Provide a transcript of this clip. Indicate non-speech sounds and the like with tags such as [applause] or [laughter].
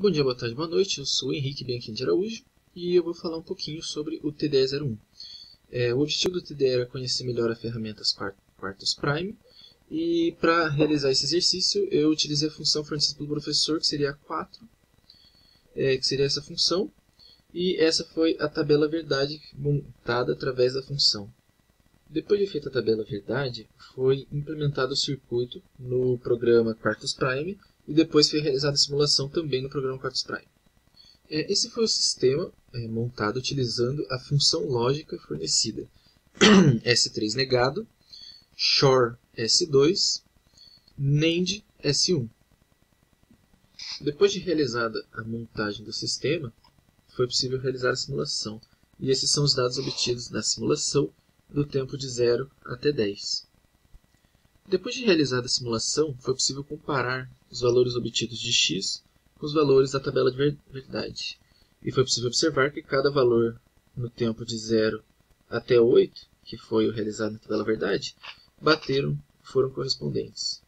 Bom dia, boa tarde, boa noite. Eu sou Henrique Bianchini de Araújo e eu vou falar um pouquinho sobre o TDE01. É, o objetivo do TDE era conhecer melhor a ferramenta Quartus Prime e para realizar esse exercício eu utilizei a função fornecida pelo professor, que seria a 4, é, que seria essa função, e essa foi a tabela verdade montada através da função. Depois de feita a tabela verdade, foi implementado o circuito no programa Quartus Prime e depois foi realizada a simulação também no programa Quartus Prime. É, esse foi o sistema é, montado utilizando a função lógica fornecida [clears throat] S3 negado, SHORE S2, NAND S1. Depois de realizada a montagem do sistema, foi possível realizar a simulação, e esses são os dados obtidos na simulação do tempo de 0 até 10. Depois de realizada a simulação, foi possível comparar os valores obtidos de x com os valores da tabela de verdade. E foi possível observar que cada valor no tempo de 0 até 8, que foi o realizado na tabela verdade, bateram, foram correspondentes.